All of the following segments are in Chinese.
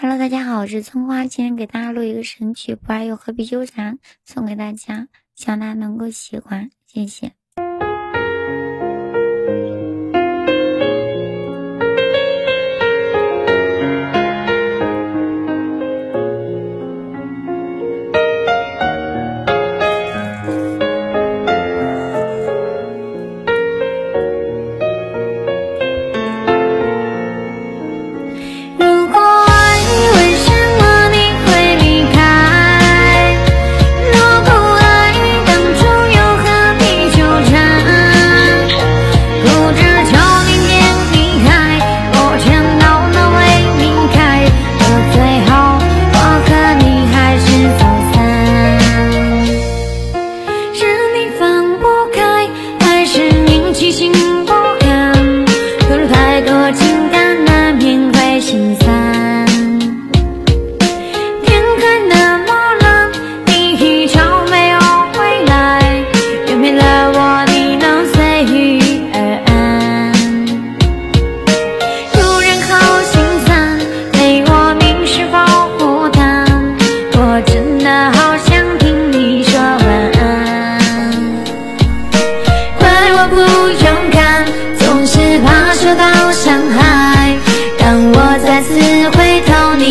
Hello，大家好，我是葱花，今天给大家录一个神曲《不爱又何必纠缠》，送给大家，希望大家能够喜欢，谢谢。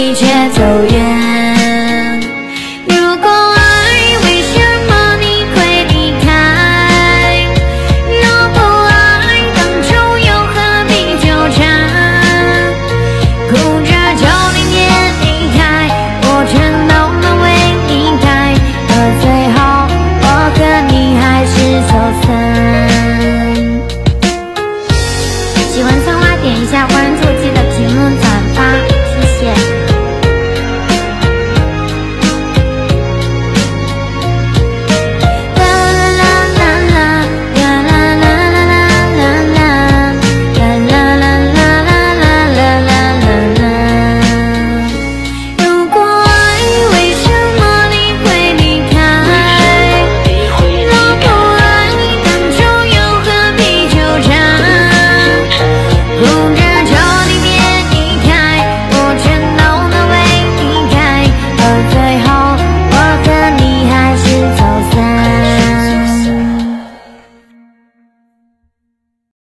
你却走远。